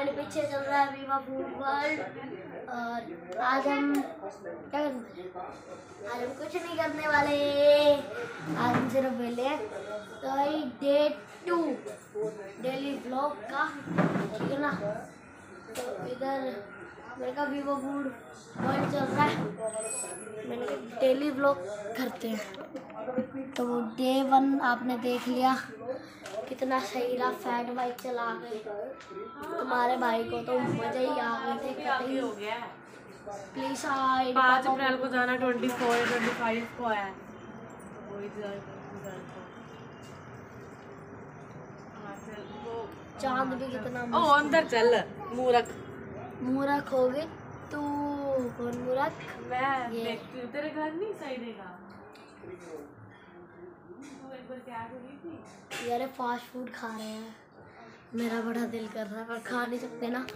And पीछे चल रहा है वीवा फ़ूड वर्ल्ड और आज हम क्या करने आज हम कुछ नहीं करने वाले। आज हम सिर्फ़ पहले तो डे टू डेली ब्लॉग का, ठीक है ना? तो इधर मेरे का वीवो फ़ूड वर्ल्ड चल रहा है। मैंने कहा डेली ब्लॉग करते हैं। तो डे वन आपने देख लिया। कितना सही रहा फैट बाइक चला। गए तुम्हारे भाई को तो मज़ा ही आ गए थे हो गया प्लीज़ आई पाँच अप्रैल को जाना ट्वेंटी फोर ट्वेंटी फाइव को आया है। चाँद भी कितना ओ अंदर चल मूरख। मूरख हो गए तू कौन मूरख मैं ये। देखती तेरे घर नहीं? सही देगा तू एक बार क्या करी थी? यार फास्ट फ़ूड खा रहे हैं। मेरा बड़ा दिल कर रहा है पर खा नहीं सकते ना।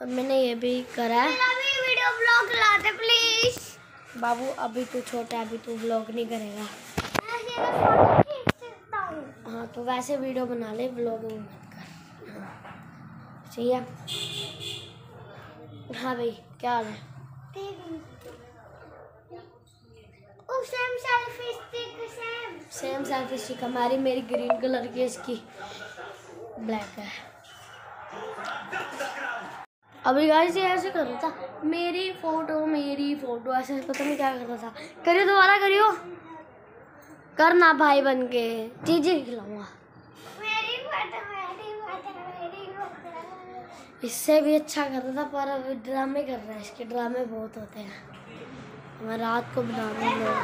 और मैंने ये भी करा है। वीडियो ब्लॉग लाते प्लीज़ बाबू अभी तू छोटा है अभी तू ब्लॉग नहीं करेगा। हाँ। तो वैसे वीडियो बना ले ब्लॉग नहीं मत कर हाँ सही है हाँ भाई क्या हाल है? सेम सेल्फी स्टिक हमारी मेरी ग्रीन कलर की इसकी। ब्लैक है। अभी गाइस ये ऐसे कर रहा था। मेरी फ़ोटो मेरी फ़ोटो ऐसे पता नहीं क्या कर रहा था। करियो दोबारा करियो। करना भाई बन के। चीज़ें खिलाऊँगा। इससे भी अच्छा करता था पर अब ड्रामे कर रहे हैं इसके ड्रामे बहुत होते हैं। मैं रात को ड्रामे लोग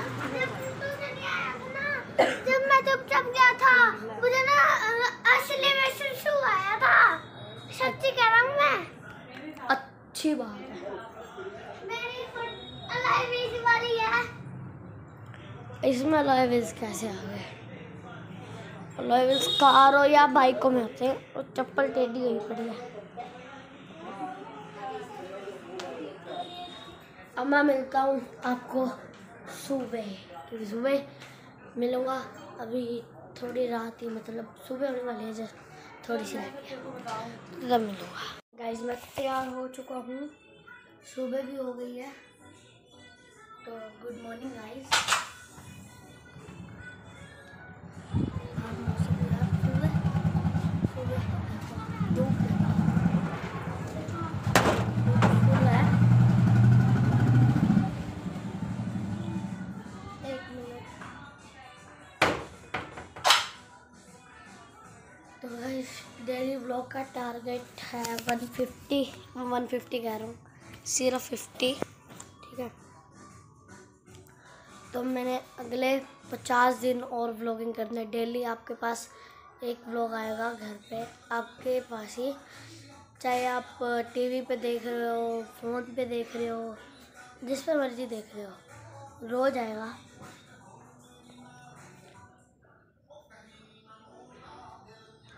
जब मैं चुपचाप गया था मुझे ना असली में सुसु आया था। सच्ची कह रहा हूँ मैं। अच्छी बात है। इसमें अलाइवीज कैसे आ गए? अलाइवीज कार हो या बाइकों में होते हैं और चप्पल टेढ़ी हुई पड़ी है। अब मैं मिलता हूँ आपको सुबह क्योंकि सुबह मिलूँगा अभी थोड़ी रात ही मतलब सुबह होने वाली है थोड़ी सी तब मिलूँगा गाइज़ मैं तैयार हो चुका हूँ सुबह भी हो गई है तो गुड मॉर्निंग गाइस ब्लॉग का टारगेट है 150 150 कह रहा हूँ। सिर्फ़ 50 ठीक है? तो मैंने अगले 50 दिन और व्लॉगिंग करने डेली आपके पास एक व्लॉग आएगा घर पे। आपके पास ही, चाहे आप टीवी पे देख रहे हो फ़ोन पे देख रहे हो, जिस पर मर्ज़ी देख रहे हो, रोज़ आएगा।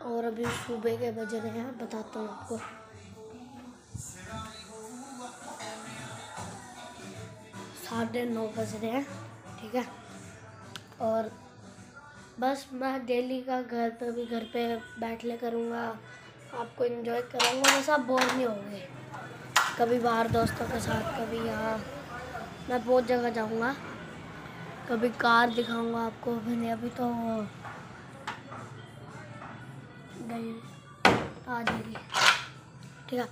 और अभी सुबह के बज रहे हैं, बताता हूँ आपको। साढ़े नौ बज रहे हैं, ठीक है? और बस मैं डेली का घर पे भी घर पे बैठ ले करूँगा, आपको इन्जॉय कराऊँगा, बस आप बोर नहीं होंगे। कभी बाहर दोस्तों के साथ, कभी यहाँ। मैं बहुत जगह जाऊँगा, कभी कार दिखाऊँगा आपको, मैंने अभी तो आ जाएगी। ठीक है।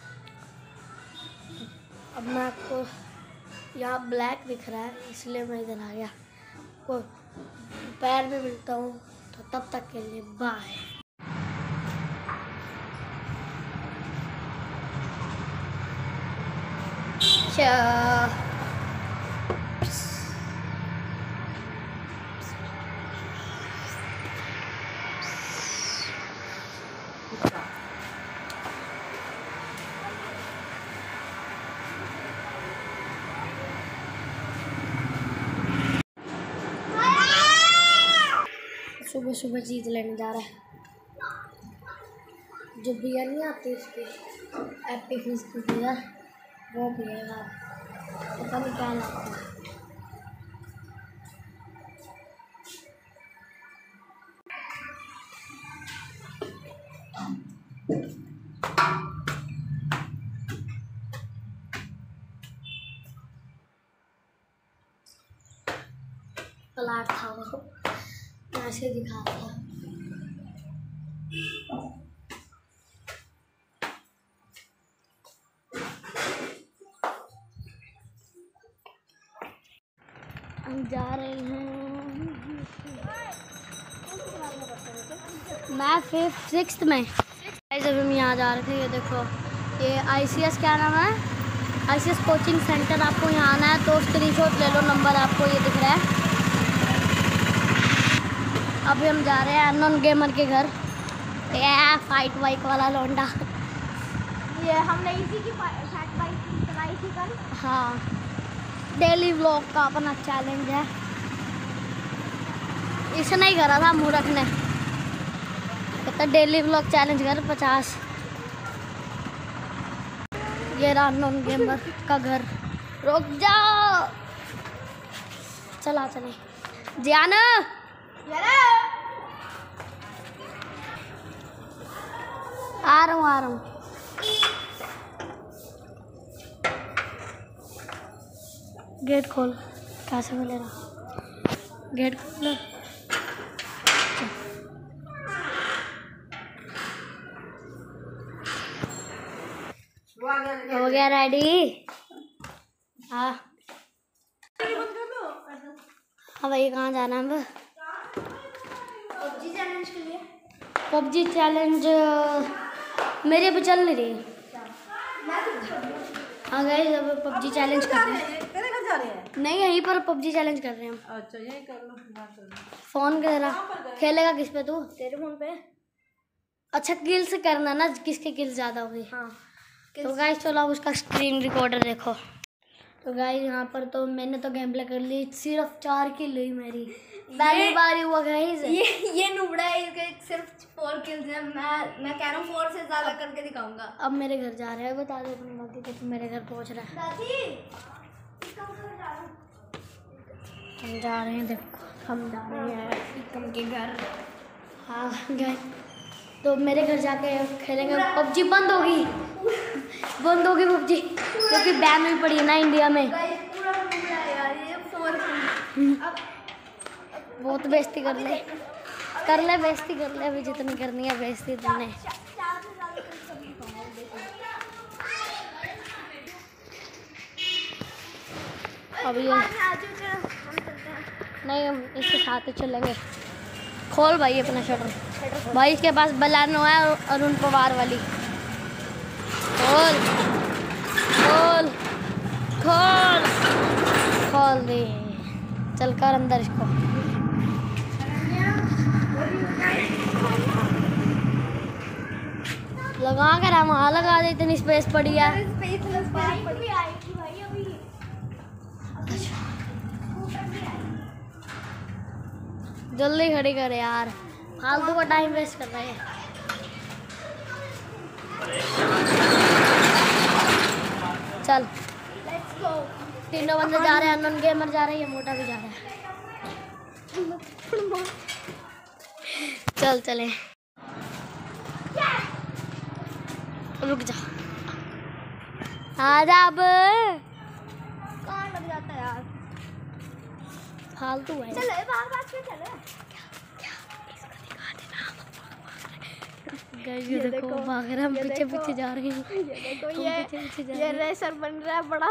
अब मैं आपको, यहाँ ब्लैक दिख रहा है, इसलिए मैं इधर आ गया। को पैर में मिलता हूँ तो तब तक के लिए बाय अच्छा। सुबह सुबह चीज़ लेने जा रहा है। जो बियर नहीं आती उसकी एपी फ़ीस की बियर वो पिएगा पता नहीं क्या लगता है। पलाट था मैं ऐसे दिखाता हम जा रहे हैं। मैं फिफ्थ सिक्स में। अभी हम यहाँ जा रहे थे, ये देखो। ये आईसीएस क्या नाम है? आईसीएस कोचिंग सेंटर आपको यहाँ आना है तो स्क्रीनशॉट ले लो नंबर आपको ये दिख रहा है। अभी हम जा रहे हैं अनोन गेमर के घर। ये फाइट वाइट वाला लौंडा। ये हमने इसी की फैट बाइक चलाई थी कल। हाँ। डेली व्लॉग का अपना चैलेंज है। इसने ही करा था मूर्ख ने। कहता डेली व्लॉग चैलेंज कर पचास। ये रहा नॉन गेमर का घर। रुक जाओ। चला चले। ज्ञान आ रहा हूँ, आ रहा हूँ। गेट खोल कैसे मिलेगा गेट खोल। हो गया रेडी हाँ। हाँ भाई, कहाँ जाना है पबजी चैलेंज के लिए? पबजी चैलेंज मेरे पे चल नहीं रही। हाँ। गए अब पबजी चैलेंज कर रहे हैं। तेरे घर जा रहे हैं? नहीं यहीं पर पबजी चैलेंज कर रहे हैं। हम अच्छा यही कर लो कर फ़ोन के जरा खेलेगा किस पे तू? तेरे फ़ोन पे? अच्छा किल से करना ना किसके किल ज़्यादा होगी। हाँ तो गाइस चलो आप उसका स्क्रीन रिकॉर्डर देखो। तो गाइस यहाँ पर तो मैंने तो गेम प्ले कर ली सिर्फ़ चार किल हुई मेरी। बार ही हुआ गाइस ये ये नुबड़ा है इसके सिर्फ़ फोर किल्स हैं। मैं मैं कह रहा हूँ फोर से ज़्यादा करके दिखाऊँगा। अब मेरे घर जा रहे हैं। बता दो अपने बाकी कि तू मेरे घर पहुँच रहा है। दादी हम जा रहे हैं देखो हम जा रहे हैं। तुम के घर। हाँ गए तो मेरे घर जाके खेलेंगे। पबजी बंद होगी। बंद होगी पबजी क्योंकि बैन हुई पड़ी है ना इंडिया में। पूरा यार ये फोर अब बहुत बेइज्जती कर ले। कर ले, बेइज्जती कर ले। अभी जितनी करनी है, बेइज्जती तुमने अभी नहीं, हम इसके साथ ही चलेंगे। खोल भाई अपना शटर भाई, इसके पास बलानो है और अरुण पवार वाली। खोल। खोल। खोल। खोल दे। चल कर अंदर इसको। लगा कर हम वहाँ लगा दे इतनी स्पेस पड़ी है। स्पेसलेस बाइक भी आएगी भाई अभी। जल्दी खड़ी कर यार। फालतू का टाइम वेस्ट कर रहे हैं। चल। तीनों बंदे जा रहे हैं अनन गेमर जा रहे हैं मोटा भी जा रहा है। चल चले। रुक जा। आजा अब कहाँ लग जाता है यार? फालतू है। चले बाहर बात में चले गाइस ये देखो भाग रहे हम पीछे पीछे जा रहे हैं। ये देखो ये पीछे पीछे जा ये रेसर बन रहा है बड़ा।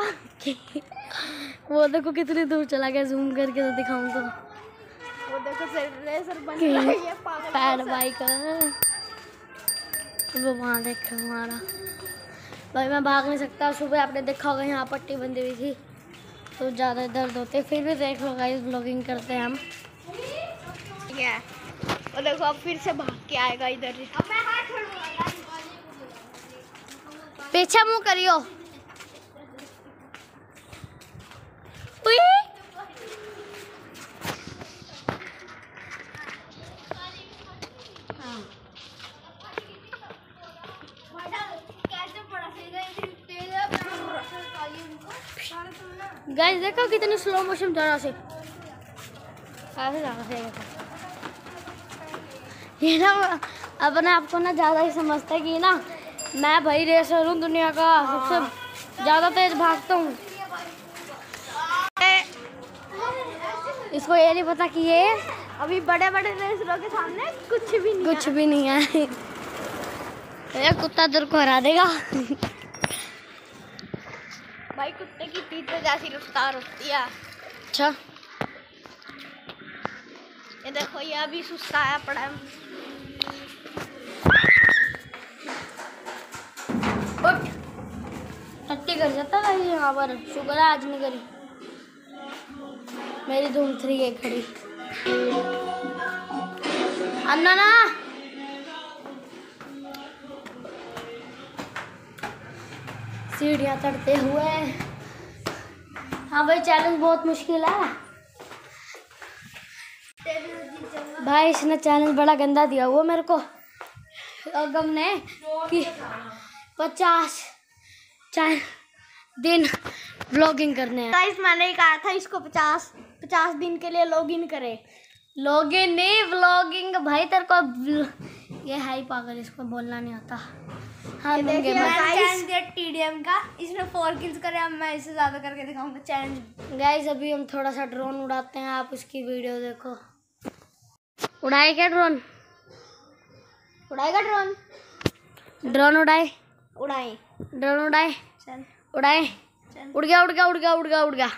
वो देखो कितनी दूर चला गया जूम करके तो दिखाऊँ तो। वो देखो रेसर बन रहा है ये पागल। बाइक वो वहाँ देखो हमारा। भाई मैं भाग नहीं सकता। सुबह आपने देखा होगा यहाँ पट्टी बंधी हुई थी। तो ज़्यादा दर्द होते फिर भी देख लो गाइस ब्लॉगिंग करते हैं हम। ठीक है। और देखो अब फिर से भाग के आएगा इधर अब मैं हाथ छोड़ूँगा पीछे मुँह करियो उई! कैसे पड़ा सीधा इतनी तेज है गाइस देखो कितनी स्लो मोशन चढ़ा से। रहा है ये ना अपने आप को ना ज़्यादा ही समझता है कि ना मैं भाई रेसर हूँ दुनिया का। सबसे ज़्यादा तेज भागता हूँ। इसको ये नहीं पता कि ये अभी बड़े बड़े रेसरों के सामने कुछ भी नहीं कुछ भी नहीं है। ये कुत्ता दर को हरा देगा। भाई कुत्ते की पीठ पे जैसी रफ्तार होती है। अच्छा। ये देखो ये अभी सुस्ताया पड़ा है। टट्टी कर जाता है यहाँ पर। शुक्र है आज नहीं करी। मेरी धूम थ्री है खड़ी। अन्ना ना। सीढ़ियाँ चढ़ते हुए। हाँ भाई चैलेंज बहुत मुश्किल है। भाई इसने चैलेंज बड़ा गंदा दिया हुआ मेरे को। अगम ने कि पचास चार दिन व्लॉगिंग करने हैं। गाइस मैंने ही कहा था इसको पचास पचास दिन के लिए लॉगिन करे। लॉगिन नहीं ब्लॉगिंग भाई तेरे को ये है ही पागल इसको बोलना नहीं आता। हाँ ये नंगे देखिए मैं मैंने चैलेंज दिया टीडीएम का। इसने फोर किल्स करे अब मैं इससे ज़्यादा करके दिखाऊँगा। चैलेंज गाइस अभी हम थोड़ा सा ड्रोन उड़ाते हैं। आप उसकी वीडियो देखो। उड़ाए क्या ड्रोन उड़ाएगा ड्रोन ड्रोन उड़ाए। उड़ाए। ड्रोन उड़ाए। उड़ाए। उड़ गया उड़ गया उड़ गया उड़ गया उड़ गया।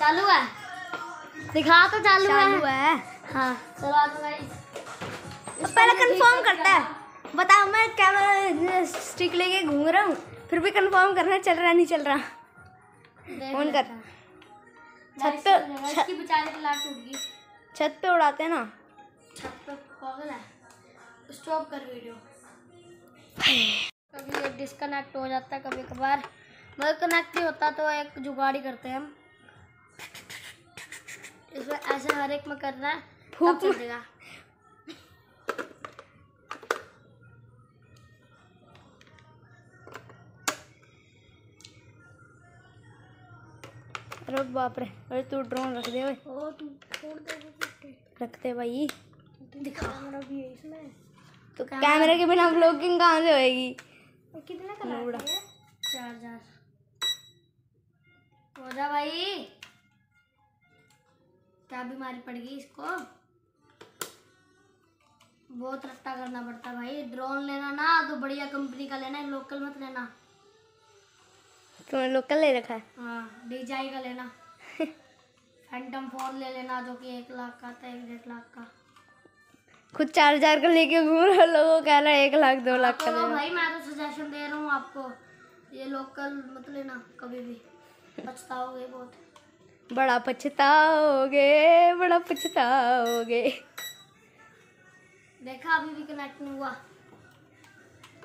चालू है? दिखा तो चालू, चालू है। है। हाँ चलो गाइस पहले कंफर्म करता है। बताओ मैं कैमरा स्टिक लेके घूम रहा हूँ फिर भी कंफर्म करना है, चल रहा नहीं चल रहा। ऑन कर। छत पे छत, पे उड़ाते हैं ना? छत पे पागल है। स्टॉप कर वीडियो कभी डिस्कनेक्ट हो जाता है कभी कभार। मगर कनेक्ट नहीं होता तो एक जुगाड़ी करते हैं हम। इसमें ऐसे हर एक में करना है फूक। चलेगा। अरे बाप रे अरे तू ड्रोन रख दे ओ तू छोड़ दे रखते भाई। दिखा कैमरा भी है इसमें। तो कैमरे के बिना ब्लॉगिंग कहाँ से होएगी? कितने का लाइट है? चार हज़ार हो जा भाई। क्या बीमारी पड़ गई इसको? बहुत रट्टा करना पड़ता भाई। ड्रोन लेना ना तो बढ़िया कंपनी का लेना लोकल मत लेना। तुमने लोकल ले रखा है? हाँ डीजाई का लेना। फैंटम फ़ोन ले लेना जो कि एक लाख का है एक डेढ़ लाख का। खुद चार हज़ार का लेके घूम रहे लोगों कह रहा है एक लाख दो लाख का। भाई मैं तो सजेशन दे रहा हूँ आपको। ये लोकल मत लेना कभी भी। पछताओगे बहुत। बड़ा पछताओगे बड़ा पछताओगे। देखा अभी भी कनेक्ट नहीं हुआ।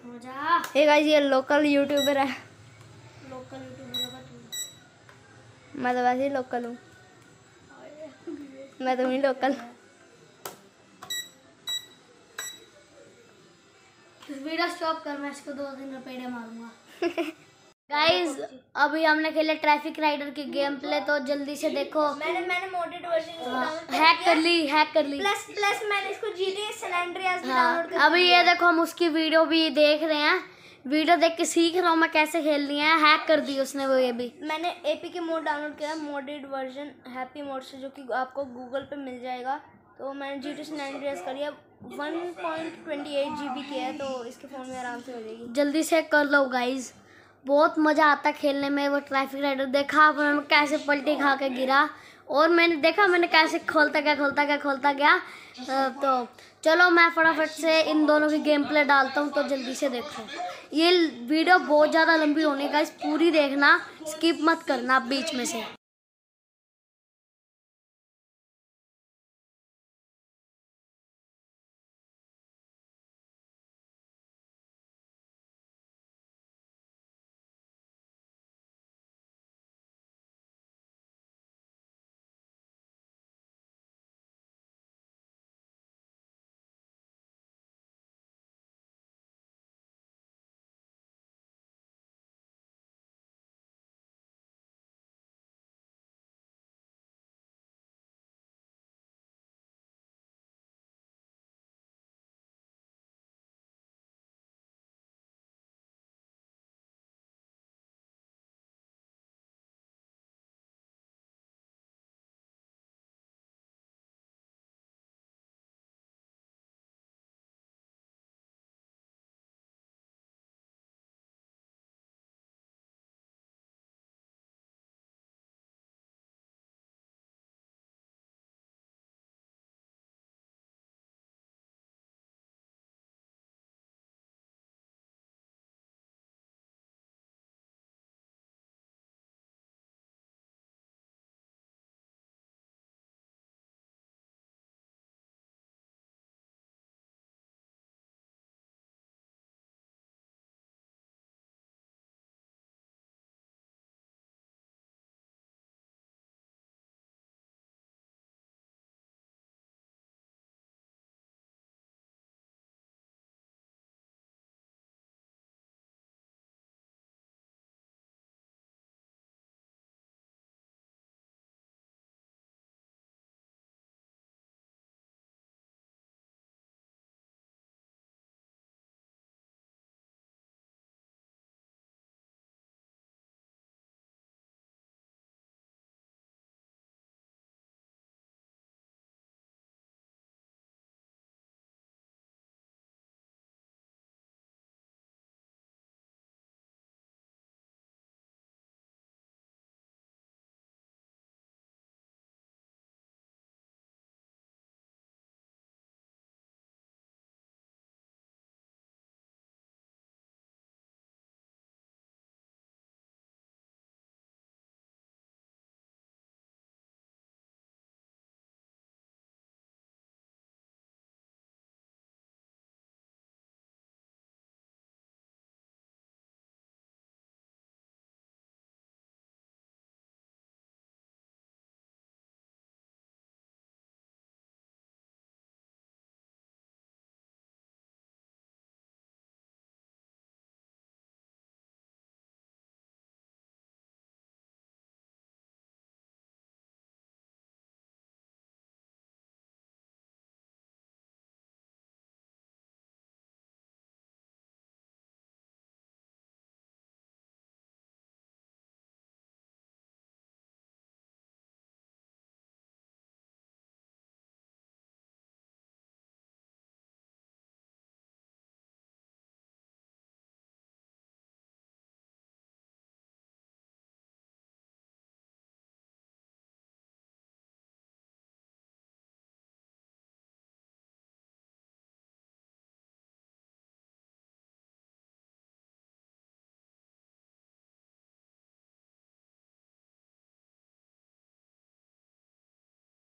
हो जा। ये गाइस ये लोकल यूट्यूबर है। लोकल यूट्यूबर मैं तो वैसे ही लोकल हूँ। मैं तो ही। लोकल वीडियो स्टॉप कर मैं इसको दो दिन रुपये मारूँगा। गाइस अभी हमने खेले ट्रैफ़िक राइडर की गेम प्ले तो जल्दी से देखो। मैंने मैंने मोडेड वर्जन हैक कर ली हैक कर ली। प्लस प्लस मैंने इसको जीटीए सैन एंड्रियास भी हाँ डाउनलोड कर अभी ये देखो हम उसकी वीडियो भी देख रहे हैं। वीडियो देख के सीख रहा हूँ मैं कैसे खेलनी है। हैक कर दी उसने वो ये भी। मैंने एपी के मोड डाउनलोड किया मोडेड वर्जन हैप्पी मोड से जो कि आपको गूगल पे मिल जाएगा। तो मैंने जी टी सैन एंड्रियास कर लिया one point twenty eight G B की है तो इसके फ़ोन में आराम से हो जाएगी। जल्दी से कर लो गाइज़ बहुत मज़ा आता खेलने में, वो ट्रैफ़िक राइडर देखा फिर कैसे पलटी खा के गिरा। और मैंने देखा, मैंने कैसे खोलता गया खोलता गया खोलता गया। तो चलो मैं फटाफट से इन दोनों की गेम प्ले डालता हूँ तो जल्दी से देखो। ये वीडियो बहुत ज़्यादा लंबी होने का, इस पूरी देखना स्किप मत करना बीच में से।